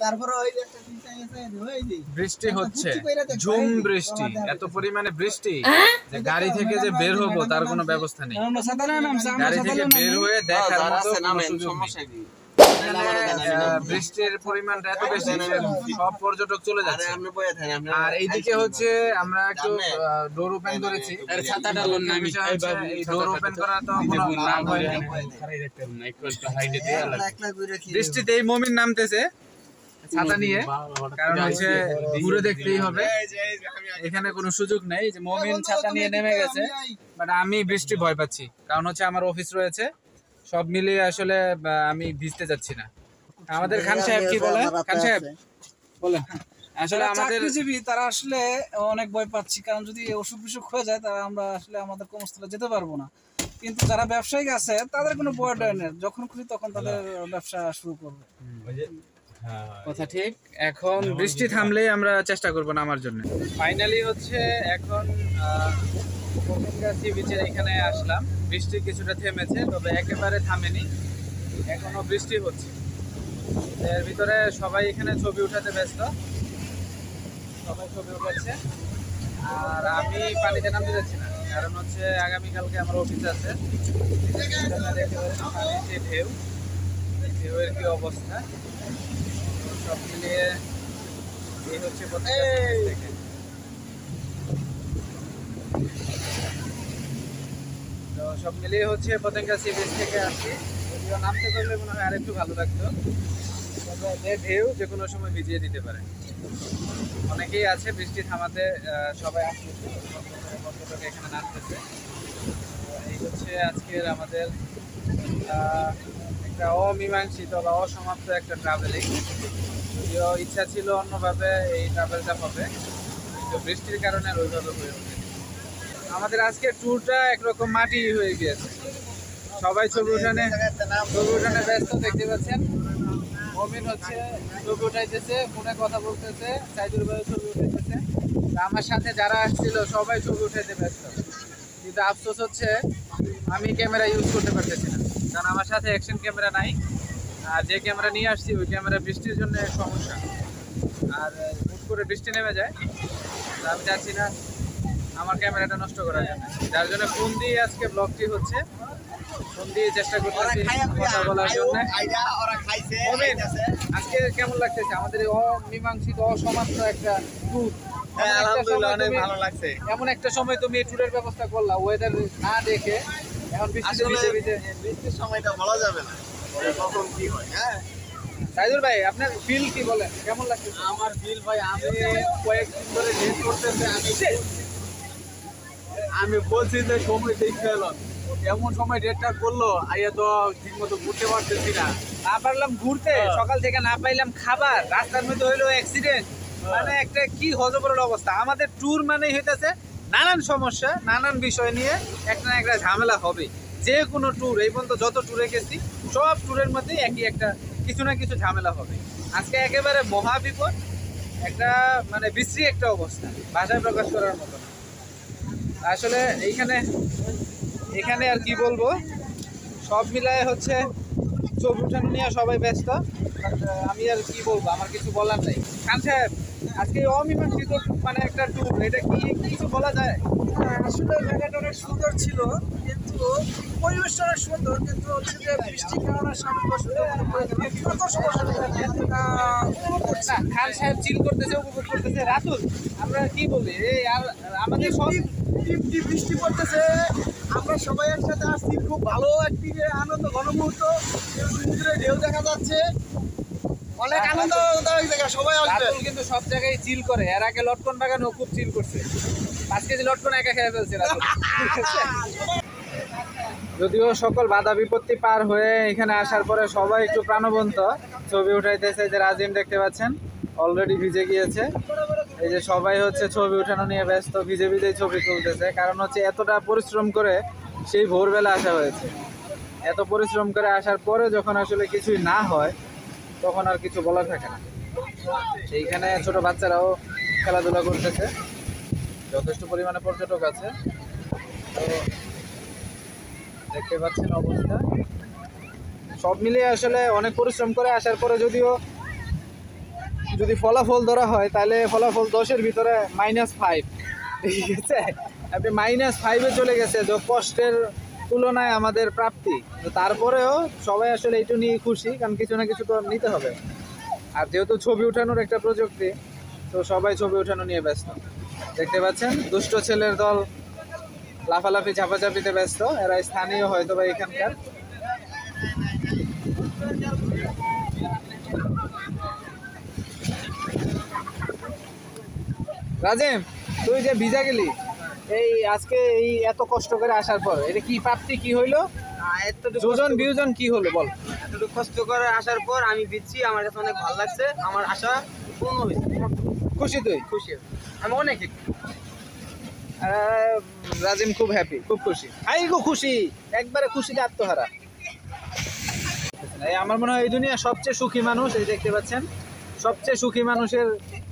তারপরে ওই একটা চিন্তা গেছে বৃষ্টি হচ্ছে দেখ, ঝুম বৃষ্টি এত পরিমাণে বৃষ্টি যে গাড়ি থেকে যে বের হব তার কোনো ব্যবস্থা নেই। আমরা সাঁতারে নামছি আমরা গাড়ি থেকে বের হয়ে হ্যাঁ, দেখার মতো নেই। আহ, বৃষ্টির পরিমাণটা এত বেশি সব পর্যটক চলে যাচ্ছে। আর এইদিকে হচ্ছে আমরা একটু ডোর ওপেন করেছি। ডোর ওপেন করা তো বৃষ্টিতে এই মমিন নামতেছে ছাতা নিয়ে কারণ হচ্ছে ঘুরে দেখতেই হবে। এখানে কোনো সুযোগ নেই যে মমিন ছাতা নিয়ে নেমে গেছে বাট আমি বৃষ্টি ভয় পাচ্ছি কারণ হচ্ছে আমার অফিস রয়েছে সব মিলিয়ে আসলে আমি ভিজতে যাচ্ছি না। আমাদের খান সাহেব কি বলে? খান সাহেব বলেন। আসলে যারা আমাদের চাকরিজীবী তারা আসলে অনেক ভয় পাচ্ছি কারণ যদি অসুখ বিসুখ হয়ে যায় তারা আমরা আসলে আমাদের কর্মস্থলে যেতে পারব না। কিন্তু যারা ব্যবসায়িক আছে তাদের কোনো ভয় ডয় নেই। যখন খুশি তখন তাদের ব্যবসা শুরু করবে। কথা ঠিক। এখন বৃষ্টি থামলেই আমরা চেষ্টা করব নামার জন্য। ফাইনালি হচ্ছে এখন সি বিচের এখানে আসলাম। বৃষ্টি কিছুটা থেমেছে তবে একেবারে থামেনি। এখনও বৃষ্টি হচ্ছে। এর ভিতরে সবাই এখানে ছবি উঠাতে ব্যস্ত। সবাই ছবি উঠাচ্ছে। আর আমি পানিতে নামতে যাচ্ছি না। কারণ হচ্ছে আগামীকালকে আমার অফিস আছে। দেখতে পাচ্ছি ঢেউ। ঢেউয়ের কি অবস্থা? সব মিলিয়ে এই হচ্ছে প্রত্যেকটা তো সব মিলিয়ে হচ্ছে পতেঙ্গা সি বিচ থেকে আসছি যদিও নামতে পারলে মনে হয় আরেকটু ভালো লাগতো। তবে যে ঢেউ যে কোনো সময় ভিজিয়ে দিতে পারে। অনেকেই আছে বৃষ্টি থামাতে সবাই আসতেছে। পর্যটক এখানে নামতেছে। তো এই হচ্ছে আজকের আমাদের একটা অমীমাংসিত বা অসমাপ্ত একটা ট্রাভেলিং যদিও ইচ্ছা ছিল অন্যভাবে এই ট্রাভেলটা হবে, কিন্তু বৃষ্টির কারণে ওইভাবে হয়ে ওঠে আমাদের আজকের ট্যুরটা একরকম মাটি হয়ে গিয়েছে। সবাই ছবি উঠানে ছবি উঠানে ব্যস্ত, দেখতে পাচ্ছেন? মমিন হচ্ছে ছবি উঠাইতেছে, ফোনে কথা বলতেছে, সাইদুল ভাই ছবি উঠাইতেছে। আমার সাথে যারা আসছিল, সবাই ছবি উঠাইতে ব্যস্ত। কিন্তু আফসোস হচ্ছে, আমি ক্যামেরা ইউজ করতে পারতেছি না। কারণ আমার সাথে অ্যাকশন ক্যামেরা নাই। আর যে ক্যামেরা নিয়ে আসছি ওই ক্যামেরা বৃষ্টির জন্য সমস্যা। আর হুট করে বৃষ্টি নেমে যায়। আমি চাচ্ছি না। আমার ক্যামেরাটা নষ্ট করার জন্য। যার জন্য ফোন দিয়ে আজকে ব্লগটি হচ্ছে। ফোন দিয়ে চেষ্টা করতেছি কথা বলার জন্য। আজকে কেমন লাগতেছে? আমাদের এই অমীমাংসিত অসমাপ্ত একটা ট্যুর হ্যাঁ আলহামদুলিল্লাহ অনেক ভালো লাগছে। এমন একটা সময় তুমি এই ট্যুরের ব্যবস্থা করলা। ওয়েদার না দেখে আসলে ভিজে ভিজে বৃষ্টির সময়টা বলা যাবে না। কখন কি হয় হ্যাঁ? সাইদুল ভাই আপনার ফিল কি বলেন? কেমন লাগছে? আমার বিল ভাই আমি কয়েকদিন ধরে ডেট করতেছে আমি আমি বলছি যে সময় দেখতে এলো। এমন সময় ডেটটা করল আইয়া তো ঠিক মতো ঘুরতে পারতেছি না। না পারলাম ঘুরতে সকাল থেকে না পাইলাম খাবার রাস্তার মধ্যে হইল অ্যাক্সিডেন্ট মানে একটা কি হজবরল অবস্থা। আমাদের ট্যুর মানেই হইতেছে নানান সমস্যা, নানান বিষয় নিয়ে একটা না একটা ঝামেলা হবে। যে কোনো ট্যুর এই পর্যন্ত যত ট্যুরে গেছি সব ট্যুরের মধ্যে একই একটা কিছু না কিছু ঝামেলা হবে। আজকে একেবারে মহা বিপদ, একটা মানে বিশ্রী একটা অবস্থা, ভাষায় প্রকাশ করার মতো আসলে এইখানে, এখানে আর কি বলব? সব মিলায় হচ্ছে ছবি উঠানো নিয়ে সবাই ব্যস্ত আমি আর কি বলব? আমার কিছু বলার নেই। খান সাহেব আজকে অমীমাংসিত মানে একটা ট্যুর এটা কি কিছু বলা যায়? হ্যাঁ, আসলে জায়গাটা অনেক সুন্দর ছিল কিন্তু পরিবেশটা অনেক সুন্দর কিন্তু হচ্ছে যে বৃষ্টির কারণে সামনে কত সমস্যা খান সাহেব চিল করতেছে উপভোগ করতেছে। রাতুল আমরা কি বলি? এই আর আমাদের সব টিপটি বৃষ্টি পড়তেছে আমরা সবাই একসাথে আসছি খুব ভালো একটি আনন্দ ঘনমুহূর্ত সমুদ্রে ঢেউ দেখা যাচ্ছে। অনেক জায়গা সবাই আসবে। কিন্তু সব জায়গায় চিল করে। এর আগে লটকন বাগানও খুব চিল করছে। পাঁচ কেজি লটকন একা খেয়ে ফেলছে যদিও সকল বাধা বিপত্তি পার হয়ে এখানে আসার পরে সবাই একটু প্রাণবন্ত ছবি উঠাইতেছে যে রাজিম দেখতে পাচ্ছেন অলরেডি ভিজে গিয়েছে। এই যে সবাই হচ্ছে ছবি উঠানো নিয়ে ব্যস্ত ভিজে ভিজে ছবি তুলতেছে। কারণ হচ্ছে এতটা পরিশ্রম করে সেই ভোরবেলা আসা হয়েছে। এত পরিশ্রম করে আসার পরে যখন আসলে কিছুই না হয় তখন আর কিছু বলার থাকে না। এইখানে ছোট বাচ্চারাও খেলাধুলা করতেছে। যথেষ্ট পরিমাণে পর্যটক আছে। তো দেখতে পাচ্ছেন অবস্থা। সব মিলিয়ে আসলে অনেক পরিশ্রম করে আসার পরে যদিও যদি ফলাফল ধরা হয়, তাহলে ফলাফল দশের ভিতরে মাইনাস ফাইভ ঠিক আছে? আপনি মাইনাস ফাইভে চলে গেছে তো কষ্টের তুলনায় আমাদের প্রাপ্তি। তো তারপরেও সবাই আসলে এইটু নিয়ে খুশি, কারণ কিছু না কিছু তো নিতে হবে। আর যেহেতু ছবি উঠানোর একটা প্রযুক্তি, তো সবাই ছবি উঠানো নিয়ে ব্যস্ত। দেখতে পাচ্ছেন, দুষ্ট ছেলের দল লাফালাফি, ঝাপাঝাপিতে ব্যস্ত। এরা স্থানীয় হয়তো বা এখানকার। রাজেম, তুই যে ভিজা গেলি? এই আজকে এই এত কষ্ট করে আসার পর এটা কি প্রাপ্তি কি হইল? দুজন বিউজন কি হলো বল। এতটুকু কষ্ট করে আসার পর আমি দিচ্ছি আমার কাছে অনেক ভালো লাগছে আমার আশা পূর্ণ হয়েছে। খুশি তুই? খুশি। আমি অনেক রাজিম খুব হ্যাপি খুব খুশি। আই গো খুশি! একবারে খুশিতে আত্মহারা। এই আমার মনে হয় এই দুনিয়া সবচেয়ে সুখী মানুষ এই দেখতে পাচ্ছেন। সবচেয়ে সুখী মানুষের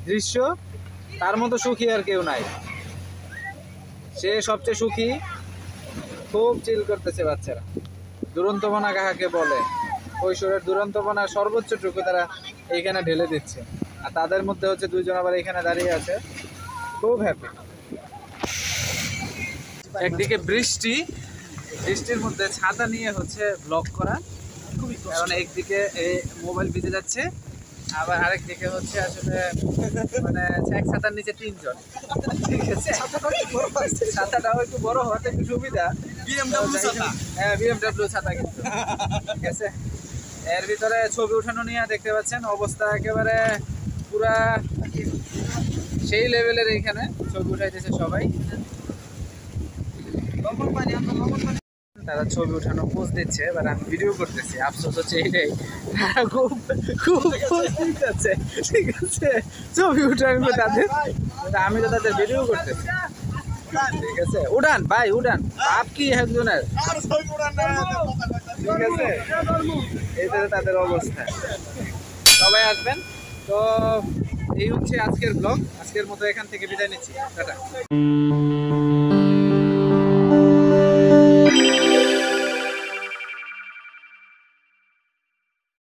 দৃশ্য তার মতো সুখী আর কেউ নাই। সে সবচেয়ে সুখী। খুব চিল করতেছে বাচ্চারা। দুরন্তপনা কাহাকে বলে। কৈশোরের দুরন্তপনা সর্বোচ্চটুকু তারা এইখানে ঢেলে দিচ্ছে। আর তাদের মধ্যে হচ্ছে দুইজন আবার এখানে দাঁড়িয়ে আছে। খুব হ্যাপি একদিকে বৃষ্টি। বৃষ্টির মধ্যে ছাতা নিয়ে হচ্ছে ব্লক করা। কারণ একদিকে এই মোবাইল ভিজে যাচ্ছে। আবার আরেক দিকে হচ্ছে আসলে মানে এক ছাতার নিচে তিনজন। ঠিক আছে? ছাতাটাও একটু বড় হওয়াতে একটু সুবিধা। BMW ছাতা। হ্যাঁ বিএমডাব্লিউ ছাতা কিন্তু। ঠিক আছে? এর ভিতরে ছবি উঠানো নিয়ে দেখতে পাচ্ছেন অবস্থা একেবারে পুরা সেই লেভেলের এইখানে ছবি উঠাইতেছে সবাই। তারা ছবি উঠানো পোজ দিচ্ছে এবার আমি ভিডিও করতেছি। আফসোস হচ্ছে এইটাই তারা খুব খুব পোজ দিচ্ছে ঠিক আছে? ছবি উঠানো তাদের আমি তো তাদের ভিডিও করতেছি। ঠিক আছে? উড়ান ভাই উড়ান বাপ কি একজনের? ঠিক আছে? এইটা তাদের অবস্থা। সবাই আসবেন? তো এই হচ্ছে আজকের ব্লগ আজকের মতো এখান থেকে বিদায় নিচ্ছি। টাটা।